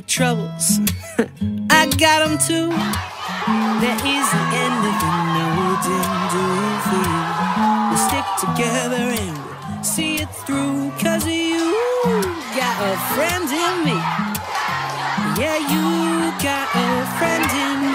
got troubles, I got them too. There isn't anything didn't do for you. We'll stick together and we'll see it through. Cause you got a friend in me. Yeah, you got a friend in me.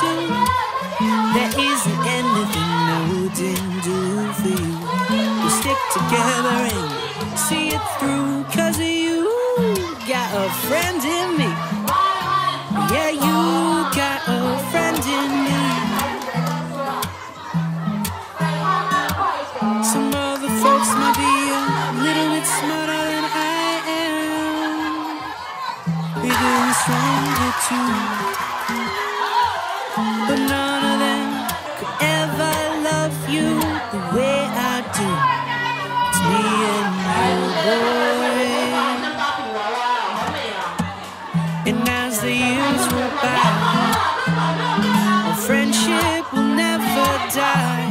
to. There isn't anything I wouldn't do for you. We'll stick together and see it through. die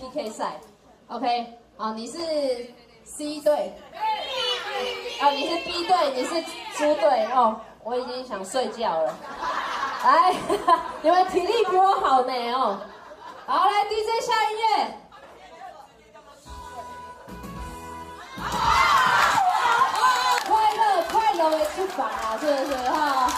PK 赛。OK，好，你是 C 队，啊，你是 B 队，你是猪队哦，我已经想睡觉了。来，你们体力比我好呢哦。好，来 DJ 下音乐。啊！快乐快乐的出发，是不是哈？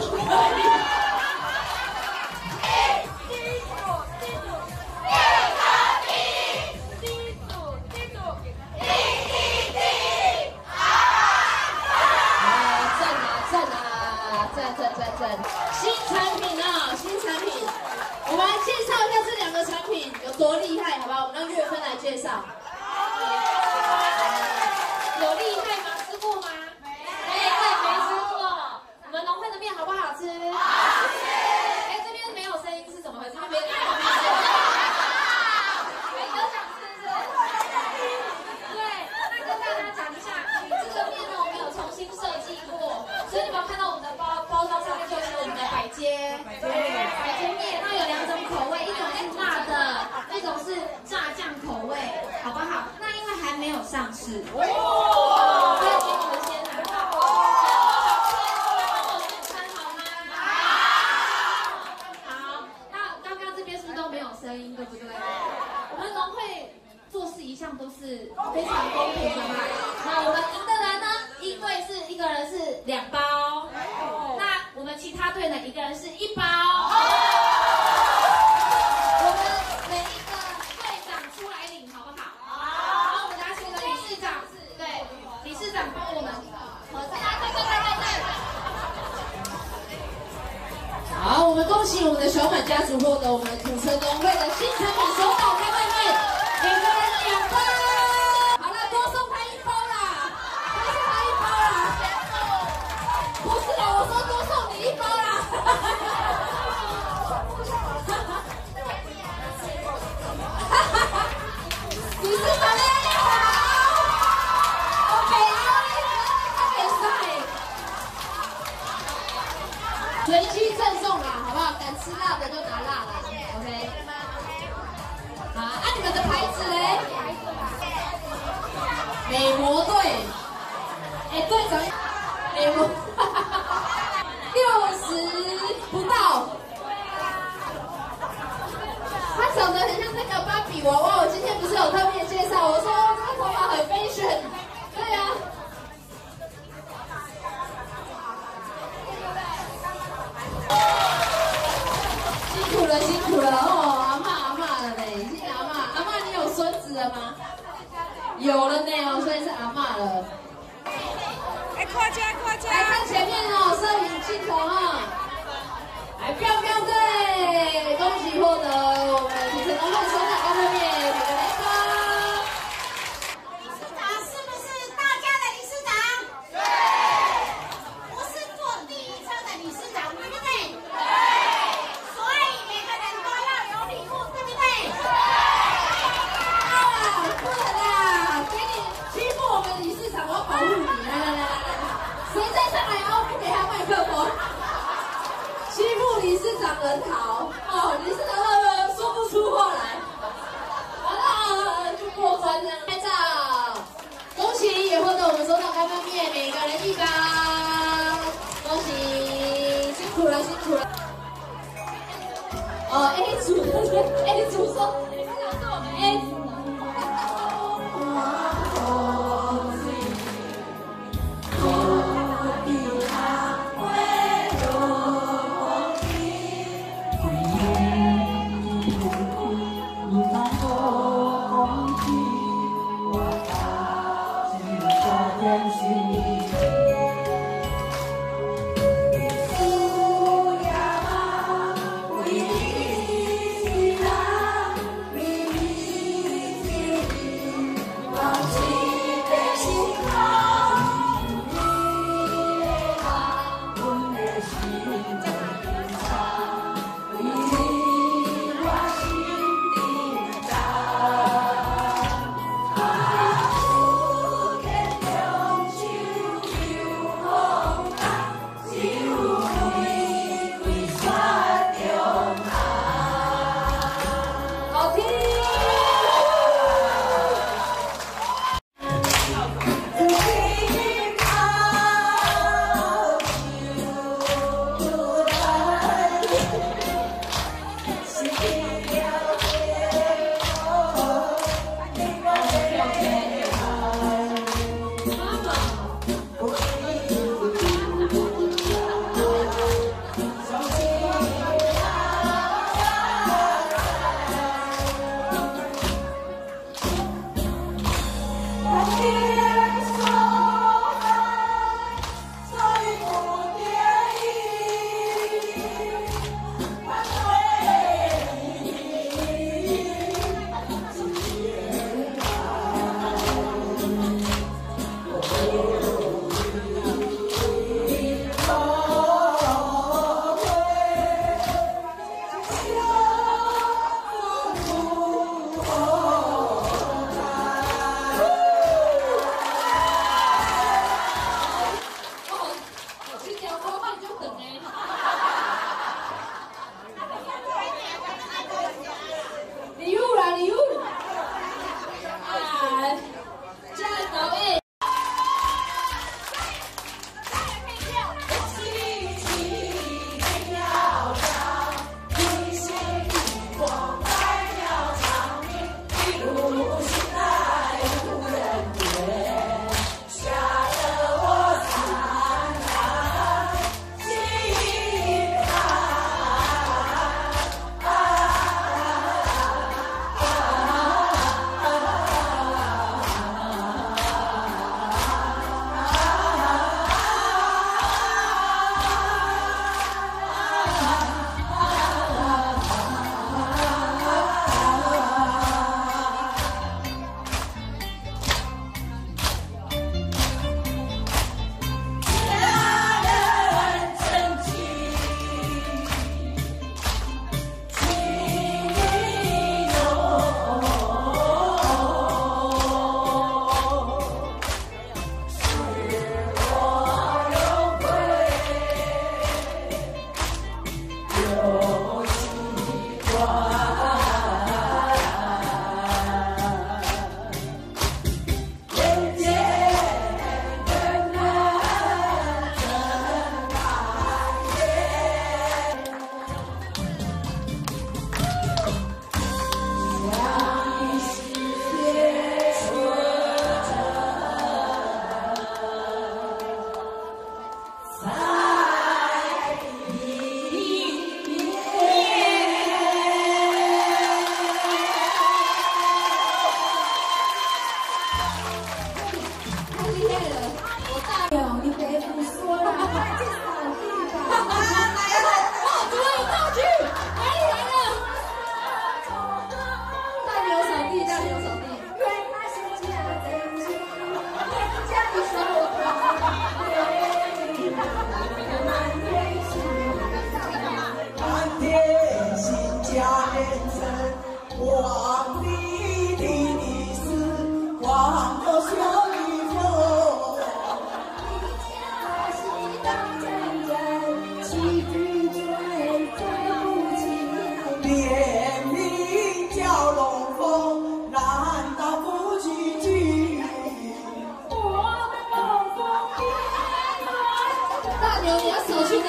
Deus! 我也请我们的小满家族获得我们土城农会的新产品手宝开门。娃娃，我今天不是有特别介绍，我说这个头发很 fashion，对呀。辛苦了，辛苦了哦，阿妈阿妈了嘞，谢谢阿妈，阿妈你有孙子了吗？有了呢，哦，所以是阿妈了。来夸奖，夸奖，来看前面哦，摄影镜头哈、哦，来飘飘队，恭喜获得。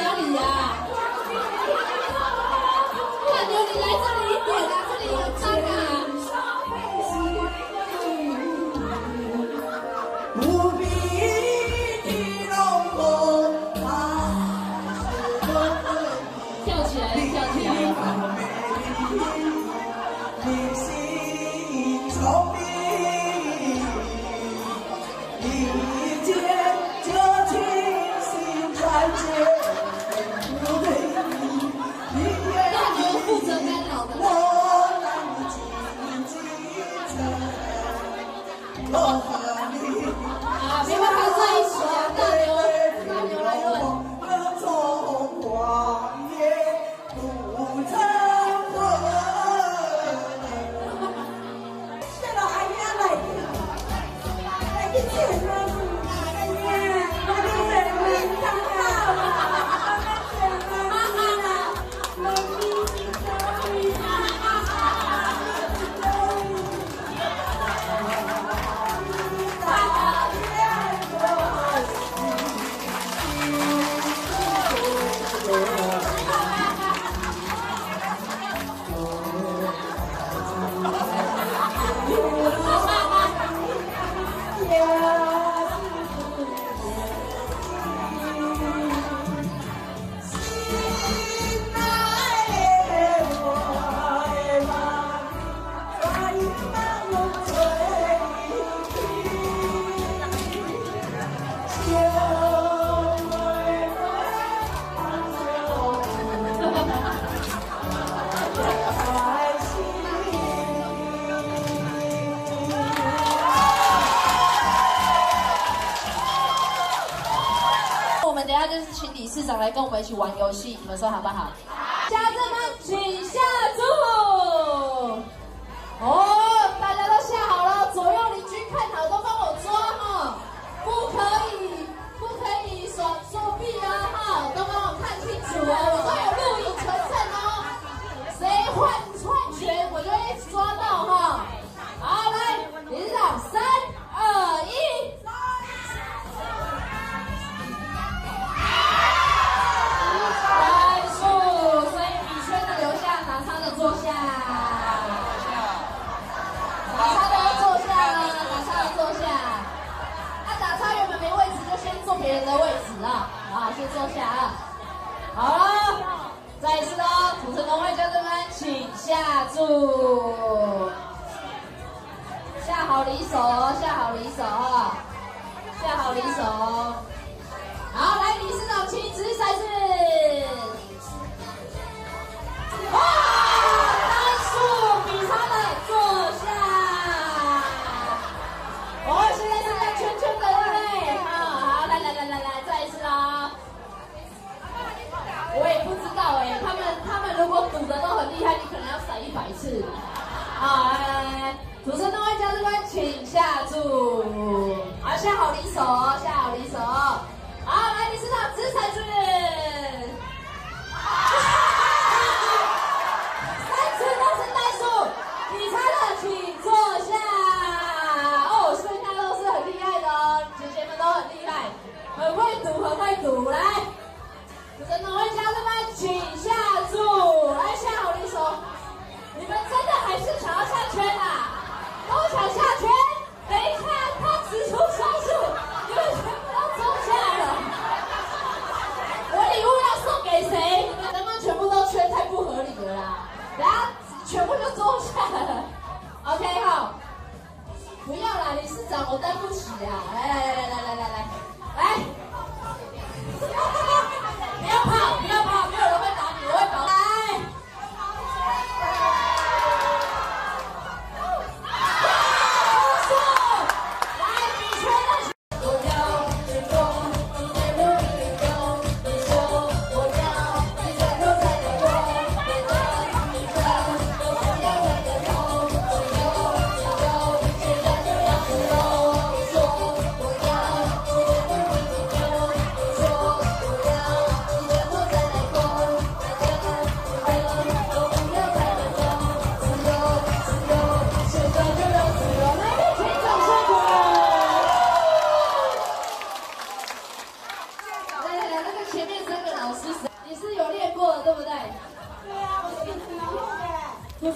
哪里呀？Oh. 回去玩游戏，你们说好不好？主持工位，教官们请下注，下好离手，下好离手哈，下好离手。好，来，李市长，请指示子。哇、如果堵得都很厉害，你可能要闪一百次。好，主持人各位嘉宾，请下注。啊，下好离手，下好离手。你